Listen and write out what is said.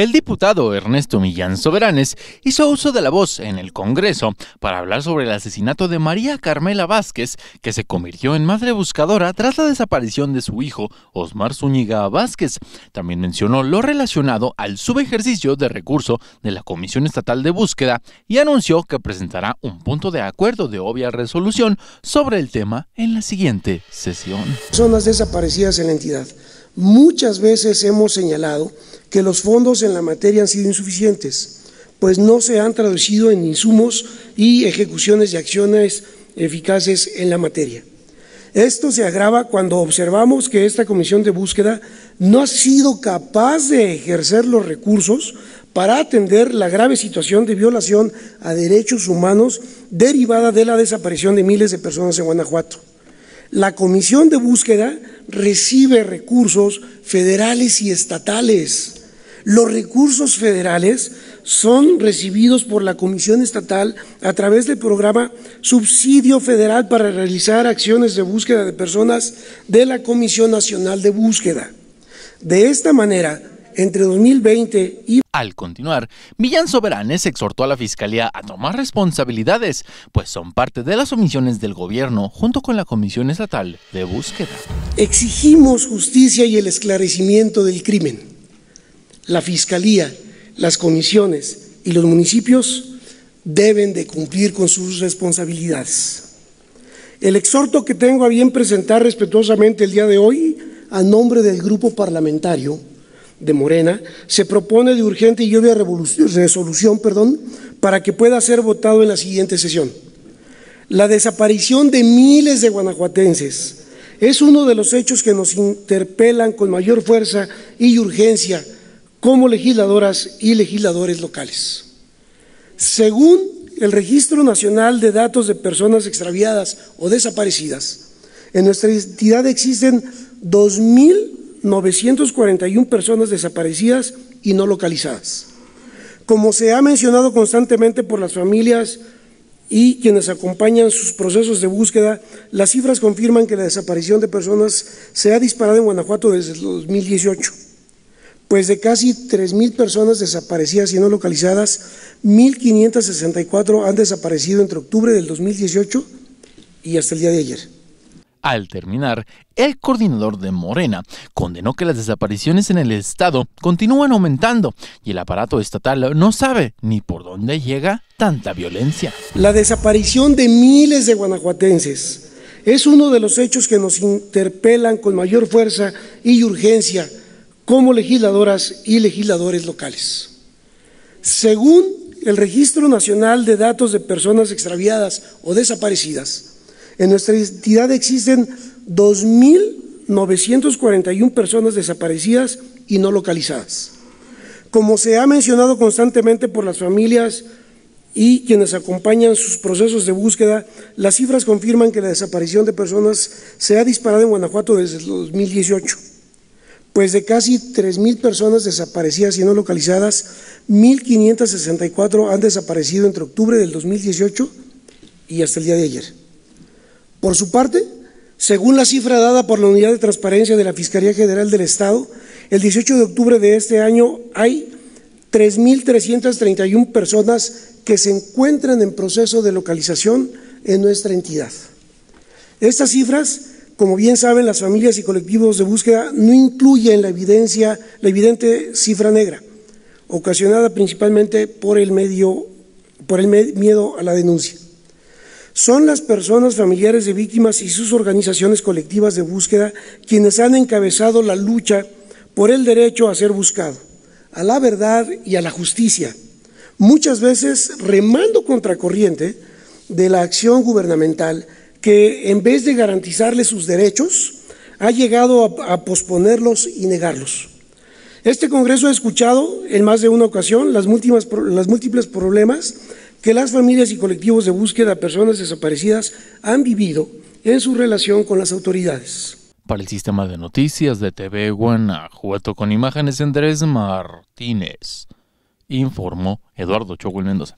El diputado Ernesto Millán Soberanes hizo uso de la voz en el Congreso para hablar sobre el asesinato de María Carmela Vázquez, que se convirtió en madre buscadora tras la desaparición de su hijo Osmar Zúñiga Vázquez. También mencionó lo relacionado al subejercicio de recurso de la Comisión Estatal de Búsqueda y anunció que presentará un punto de acuerdo de obvia resolución sobre el tema en la siguiente sesión. Personas desaparecidas en la entidad. Muchas veces hemos señalado que los fondos en la materia han sido insuficientes, pues no se han traducido en insumos y ejecuciones de acciones eficaces en la materia. Esto se agrava cuando observamos que esta comisión de búsqueda no ha sido capaz de ejercer los recursos para atender la grave situación de violación a derechos humanos derivada de la desaparición de miles de personas en Guanajuato. La comisión de búsqueda recibe recursos federales y estatales los recursos federales son recibidos por la Comisión Estatal a través del programa Subsidio Federal para realizar acciones de búsqueda de personas de la Comisión Nacional de Búsqueda. De esta manera, entre 2020 y... Al continuar, Millán Soberanes exhortó a la Fiscalía a tomar responsabilidades, pues son parte de las omisiones del gobierno junto con la Comisión Estatal de Búsqueda. Exigimos justicia y el esclarecimiento del crimen la Fiscalía, las comisiones y los municipios deben de cumplir con sus responsabilidades. El exhorto que tengo a bien presentar respetuosamente el día de hoy, a nombre del grupo parlamentario de Morena, se propone de urgente y obvia resolución perdón, para que pueda ser votado en la siguiente sesión. La desaparición de miles de guanajuatenses es uno de los hechos que nos interpelan con mayor fuerza y urgencia como legisladoras y legisladores locales. Según el Registro Nacional de Datos de Personas Extraviadas o Desaparecidas, en nuestra entidad existen 2.941 personas desaparecidas y no localizadas. Como se ha mencionado constantemente por las familias y quienes acompañan sus procesos de búsqueda, las cifras confirman que la desaparición de personas se ha disparado en Guanajuato desde el 2018 pues de casi 3.000 personas desaparecidas y no localizadas, 1.564 han desaparecido entre octubre del 2018 y hasta el día de ayer. Al terminar, el coordinador de Morena condenó que las desapariciones en el Estado continúan aumentando y el aparato estatal no sabe ni por dónde llega tanta violencia. La desaparición de miles de guanajuatenses es uno de los hechos que nos interpelan con mayor fuerza y urgencia como legisladoras y legisladores locales. Según el Registro Nacional de Datos de Personas Extraviadas o Desaparecidas, en nuestra entidad existen 2.941 personas desaparecidas y no localizadas. Como se ha mencionado constantemente por las familias y quienes acompañan sus procesos de búsqueda, las cifras confirman que la desaparición de personas se ha disparado en Guanajuato desde el 2018 pues de casi 3.000 personas desaparecidas y no localizadas, 1.564 han desaparecido entre octubre del 2018 y hasta el día de ayer. Por su parte, según la cifra dada por la Unidad de Transparencia de la Fiscalía General del Estado, el 18 de octubre de este año hay 3.331 personas que se encuentran en proceso de localización en nuestra entidad. Estas cifras como bien saben, las familias y colectivos de búsqueda no incluyen la evidencia, la evidente cifra negra, ocasionada principalmente por el medio, por el miedo a la denuncia. Son las personas familiares de víctimas y sus organizaciones colectivas de búsqueda quienes han encabezado la lucha por el derecho a ser buscado, a la verdad y a la justicia, muchas veces remando contracorriente de la acción gubernamental que en vez de garantizarles sus derechos, ha llegado a, posponerlos y negarlos. Este Congreso ha escuchado en más de una ocasión las múltiples, las múltiples problemas que las familias y colectivos de búsqueda de personas desaparecidas han vivido en su relación con las autoridades. Para el sistema de noticias de TV Guanajuato con imágenes Andrés Martínez, informó Eduardo Chogul Mendoza.